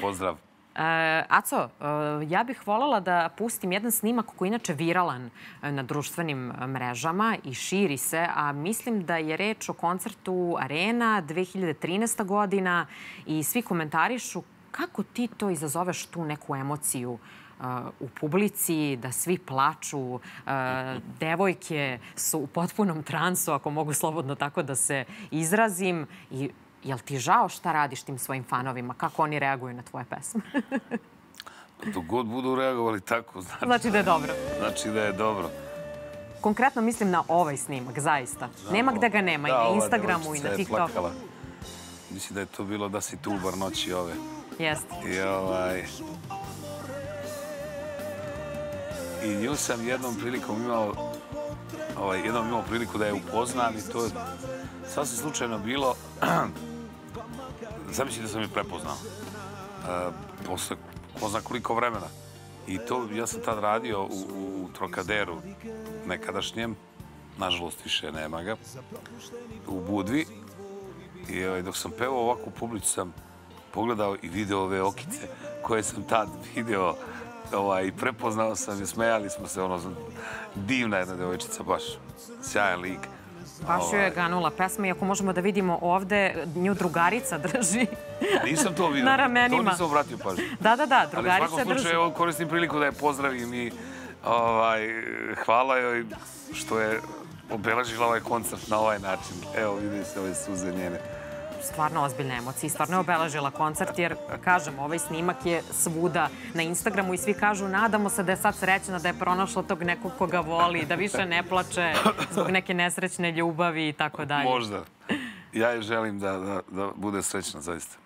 Pozdrav. E, Aco, e, ja bih voljela da pustim jedan snimak koji je inače viralan e, na društvenim mrežama i širi se, a mislim da je reč o koncertu Arena 2013. godina i svi komentarišu kako ti to izazoveš tu neku emociju u publici, da svi plaču. Devojke su u potpunom transu, ako mogu slobodno tako da se izrazim. I Jel ti žao šta radiš tim svojim fanovima? Kako oni reaguju na tvoje pesme? Dok god budu reagovali tako, znači... Znači da je dobro. Znači da je dobro. Konkretno mislim na ovaj snimak, zaista. Nema gde ga nema, da, i na Instagramu, i na TikToku. Mislim da je to bilo da si tu bar noći ove. Jeste. I ovaj... I nju sam jednom prilikom imao ovaj, jednom imao priliku da je upoznam i to je sasvim slučajno bilo zamisli da sam je prepoznao. Uh, posle ko zna koliko vremena. I to, ja sam tad radio u, u Trokaderu nekadašnjem, nažalost više nema ga, u Budvi. I ovaj, dok sam pevao ovako u publici sam pogledao i video ove okice koje sam tad video ovaj, prepoznao sam i smejali smo se, ono, divna jedna devojčica, baš sjajan lik. Baš joj je ovaj. ganula pesma, iako možemo da vidimo ovde, nju drugarica drži. Nisam to vidio. Na ramenima. To nisam obratio pažnju. Da, da, da, drugarica drži. Ali u svakom slučaju drži. koristim priliku da je pozdravim i ovaj, hvala joj što je obeležila ovaj koncert na ovaj način. Evo, vidi se ove suze njene stvarno ozbiljne emocije stvarno je obeležila koncert jer, kažem, ovaj snimak je svuda na Instagramu i svi kažu nadamo se da je sad srećna da je pronašla tog nekog koga voli, da više ne plače zbog neke nesrećne ljubavi i tako dalje. Možda. Ja je želim da, da, da bude srećna, zaista.